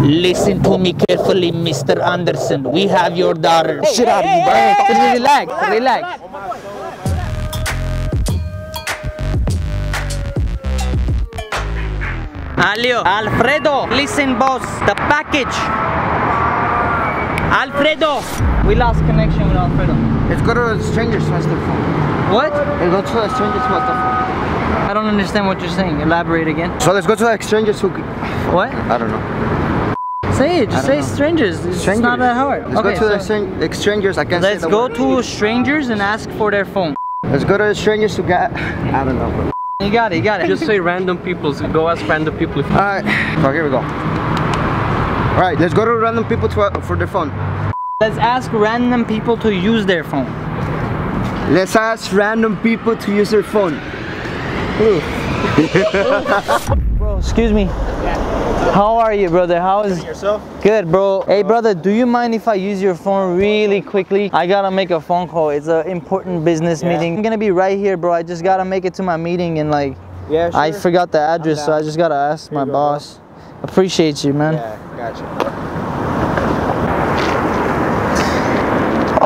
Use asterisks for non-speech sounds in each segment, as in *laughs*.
Listen to me carefully, Mr. Anderson. We have your daughter. Shit out of you, bro. Relax, relax. Alio, Alfredo, listen, boss. The package. Alfredo. We lost connection with Alfredo. Let's go to strangers master phone. What? Let's go to the strangers master I don't understand what you're saying. Elaborate again. So let's go to the strangers who. What? I don't know. Say it. Just say know. strangers. It's Strangers. not that hard. Let's okay, go to so stran- the strangers. I can't say let's the go word. to strangers and ask for their phone. Let's go to the strangers to get. I don't know. Bro. You got it. You got it. Just say random people. So go ask random people. If All right. So here we go. All right. Let's go to random people to, uh, for their phone. let's ask random people to use their phone. Let's ask random people to use their phone. *laughs* *laughs* Bro, excuse me. How are you, brother? How is Yourself? good, bro? Hey, uh, brother, do you mind if I use your phone really quickly? I gotta make a phone call. It's an important business meeting. I'm gonna be right here, bro. I just gotta make it to my meeting and like Yeah, I forgot the address, so I just gotta ask my you go, bro. boss. Appreciate you, man. Yeah, gotcha.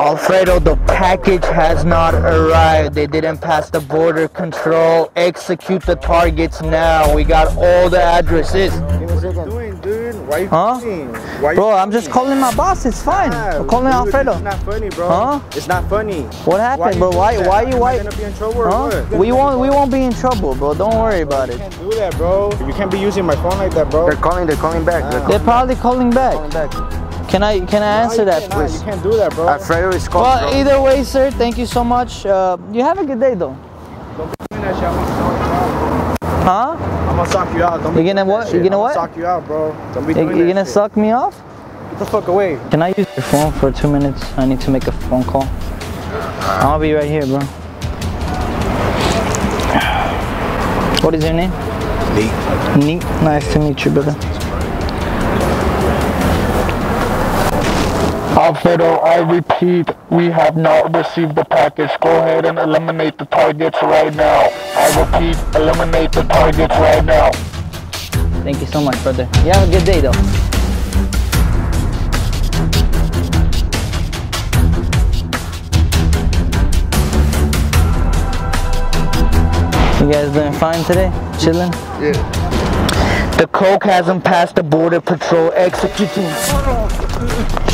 Alfredo, the package has not arrived. They didn't pass the border control. Execute the targets now. We got all the addresses. What you doing, dude? Why you Huh? Why Bro, I'm just calling my boss. It's fine. Ah, I'm calling dude, Alfredo. It's not funny, bro. Huh? It's not funny. What happened, you bro? Why- that? why you- Am why- gonna be in trouble or Huh? what? We won't we won't be in trouble, bro. Don't worry about You it. can't do that, bro. You can't be using my phone like that, bro. They're calling. They're calling back. They're They're calling probably calling back. calling back. Can I can I No, answer you that, can't, please? You can't do that, bro. Alfredo is calling. Well, bro. either way, sir. Thank you so much. Uh, you have a good day, though. Don't be doing that shit. I'm gonna, Huh? I'm gonna sock you out. Don't be You gonna what? You shit. gonna I'm what? Sock you out, bro. Don't be You, doing you that gonna shit. suck me off? Get the fuck away. Can I use your phone for two minutes? I need to make a phone call. I'll be right here, bro. What is your name? Neat. Neat. Nice to meet you, brother. Alfredo, I repeat, we have not received the package. Go ahead and eliminate the targets right now. I repeat, eliminate the targets right now. Thank you so much, brother. You have a good day, though. You guys doing fine today? Chilling? Yeah. The coke hasn't passed the border patrol executing.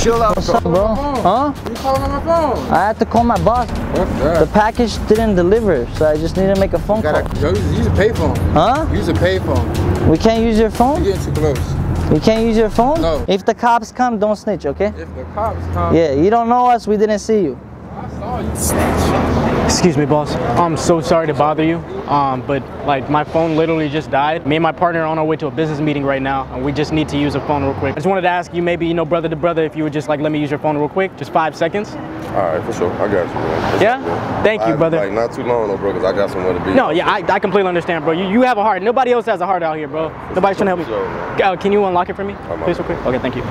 Chill out, What's up, bro? Huh? You calling on my phone? I had to call my boss. The package didn't deliver, so I just need to make a phone call. Yo, use a payphone. Huh? Use a payphone. We can't use your phone? You're getting too close. You can't use your phone? No. If the cops come, don't snitch, okay? If the cops come, Yeah, you don't know us, we didn't see you. I saw you. Excuse me, boss. I'm so sorry to bother you. Um, but like my phone literally just died. Me and my partner are on our way to a business meeting right now, and we just need to use a phone real quick. I just wanted to ask you, maybe you know, brother to brother, if you would just like let me use your phone real quick, just five seconds. All right, for sure. I got you, man. Yeah? Thank you, I- brother. Like, not too long, though, bro, because I got somewhere to be. No, yeah, I, I completely understand, bro. You, you have a heart. Nobody else has a heart out here, bro. Nobody's trying to help me. Sure. Uh, can you unlock it for me, I'm please, real quick? Okay, thank you.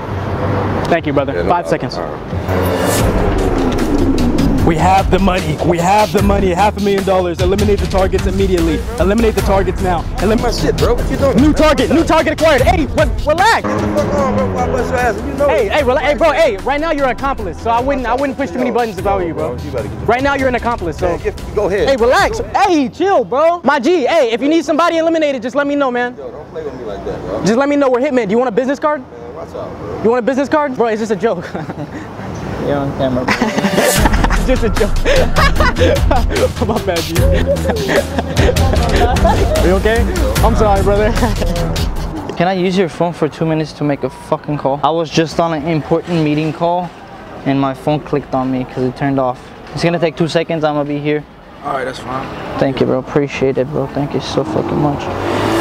Thank you, brother. Yeah, no Five problem. seconds. All right. We have the money. We have the money. Half a million dollars. Eliminate the targets immediately. Eliminate the targets now. Eliminate My shit, bro. What you doing? New target. New target acquired. Hey, re- relax. Fuck on, bro. Why your ass? You know Hey, hey, relax. hey, bro. Hey, right now you're an accomplice, so I wouldn't, I wouldn't push too many buttons if I were you, bro. You better get the Right now you're an accomplice, so. Go ahead. Hey, relax. Hey, chill, bro. My G. Hey, if you need somebody eliminated, just let me know, man. Yo, don't play with me like that, bro. Just let me know we're hitmen. Do you want a business card? Man, watch out, bro. You want a business card? Bro, it's just a joke. *laughs* You're on camera. *laughs* it's just a joke. *laughs* My bad, G. *laughs* you okay? I'm sorry, brother. *laughs* Can I use your phone for two minutes to make a fucking call? I was just on an important meeting call and my phone clicked on me because it turned off. It's gonna take two seconds, I'm gonna be here. All right, that's fine. Thank you, bro. Appreciate it, bro. Thank you so fucking much.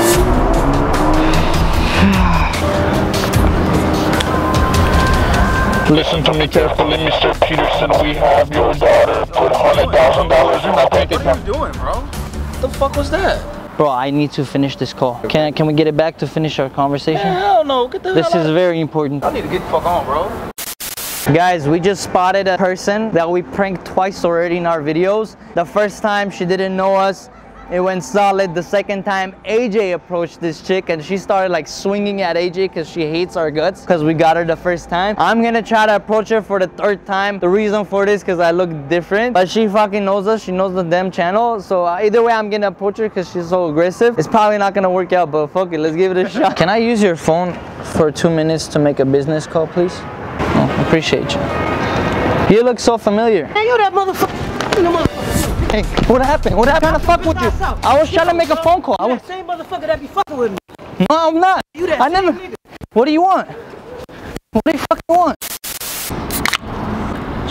Listen to me carefully, Mr. Peterson. We have your daughter. Put $100,000 in my bank account. What are you doing, bro? What the fuck was that? Bro, I need to finish this call. Can, can we get it back to finish our conversation? Hell no. Get the This hell is out. very important. I need to get the fuck on, bro. Guys, we just spotted a person that we pranked twice already in our videos. The first time she didn't know us. It went solid. The second time, AJ approached this chick and she started like swinging at AJ because she hates our guts because we got her the first time. I'm gonna try to approach her for the third time. The reason for this because I look different, but she fucking knows us. She knows the damn channel. So uh, either way, I'm gonna approach her because she's so aggressive. It's probably not gonna work out, but fuck it. Let's give it a shot. *laughs* Can I use your phone for two minutes to make a business call, please? Oh, appreciate you. You look so familiar. Hey, you that motherfucker. You. Hey, what happened? What happened to fuck with you? I was trying to make a phone call. I was, same motherfucker that be fucking with me. no, I'm not. You that I never. nigga. What do you want? What do you fucking want?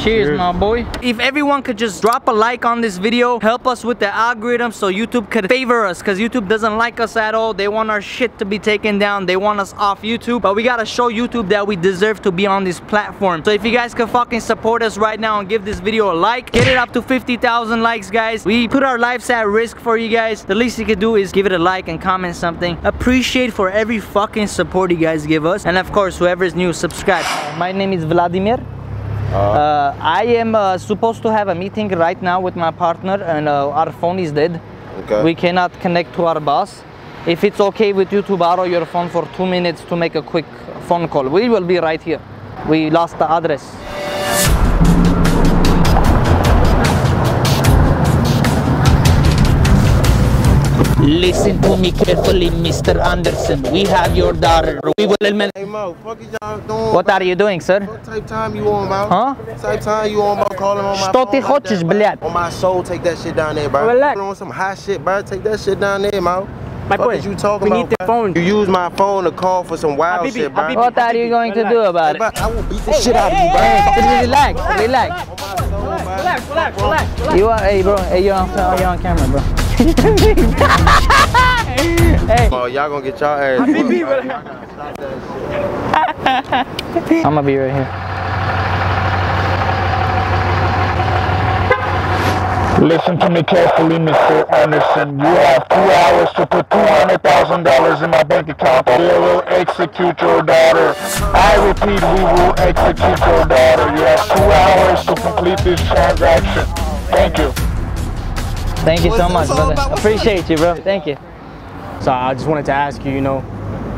Cheers, my boy. If everyone could just drop a like on this video, help us with the algorithm so YouTube could favor us because YouTube doesn't like us at all. They want our shit to be taken down. They want us off YouTube. But we gotta show YouTube that we deserve to be on this platform. So if you guys could fucking support us right now and give this video a like, get it up to 50,000 likes, guys. We put our lives at risk for you guys. The least you could do is give it a like and comment something. Appreciate for every fucking support you guys give us. And of course, whoever is new, subscribe. My name is Vladimir. Uh, I am uh, supposed to have a meeting right now with my partner and uh, our phone is dead. Okay. We cannot connect to our boss. If it's okay with you to borrow your phone for two minutes to make a quick phone call, we will be right here. We lost the address. Listen to me carefully, Mr. Anderson. We have your daughter. We will eliminate. Hey Mo, fuck is y'all doing? What are you doing, sir? What type time you on, Mo? Huh? Type time you on, Mo? Calling on my Что phone ты like хочешь, that, bro. блядь? On my soul, take that shit down there, bro. Relax. Put on some hot shit, bro. Take that shit down there, Mo. My Fuck boy, is you talking we about? need the bro? phone. You use my phone to call for some wild Habibi, shit, bro. Habibi. What are you going to do about it? But I will beat the shit out of you, bro. Relax, relax. Relax, relax, relax, relax. You are, hey bro, hey you're on, you're on camera, bro. *laughs* hey, Oh, y'all gonna get y'all ass. Bro. I'm gonna be right here. Listen to me carefully, Mr. Anderson. You have two hours to put $200,000 in my bank account. We will execute your daughter. I repeat, we will execute your daughter. You have two hours to complete this transaction. Thank you. Thank you so much, What's- what's all brother. Appreciate you, bro. Thank you. So I just wanted to ask you, you know,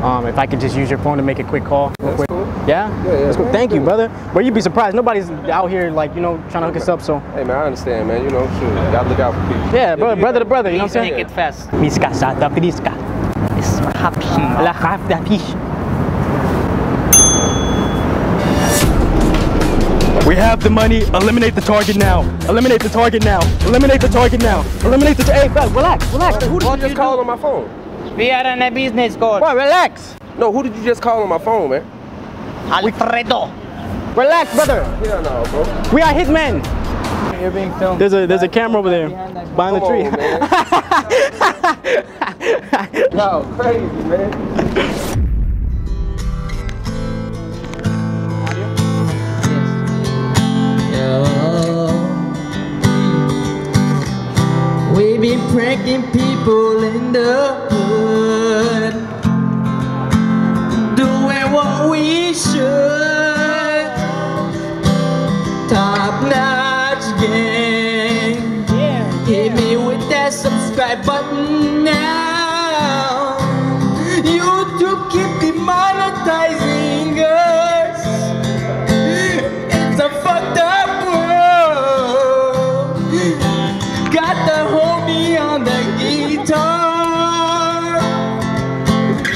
um, if I could just use your phone to make a quick call. real quick. Yeah? That's cool. Thank you, brother. But you'd be surprised. Nobody's out here, like, you know, trying to hook us up, so. Hey man, I understand, man. You know, shoot, gotta look out for people. Yeah, brother, brother to brother, you know what I'm Make saying? it fast. Miska sata priska. La hafta We have the money. Eliminate the target now. Eliminate the target now. Eliminate the target now. Eliminate the. Hey, bro, relax, relax. Who did you just call on my phone? We are on a business call. Bro, relax. No, who did you just call on my phone, man? Alfredo. Relax, brother. Hell no, bro. We are hitmen. You're being filmed. There's a there's a camera over there behind the Come tree. on, man. *laughs* Y'all crazy, man. Pranking people in the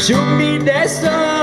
show me that sun.